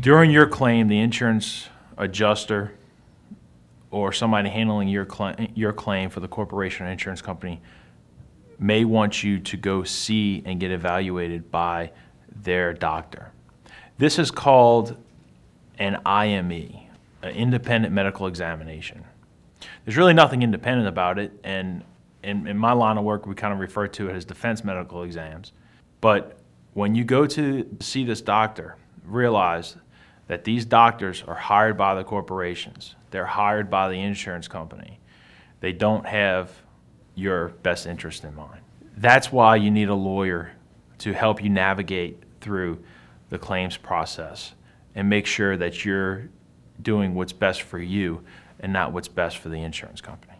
during your claim, the insurance adjuster or somebody handling your claim, your claim for the corporation or insurance company may want you to go see and get evaluated by their doctor. This is called an IME, an independent medical examination. There's really nothing independent about it, and in, in my line of work, we kind of refer to it as defense medical exams. But when you go to see this doctor, realize that these doctors are hired by the corporations. They're hired by the insurance company. They don't have your best interest in mind. That's why you need a lawyer to help you navigate through the claims process and make sure that you're doing what's best for you and not what's best for the insurance company.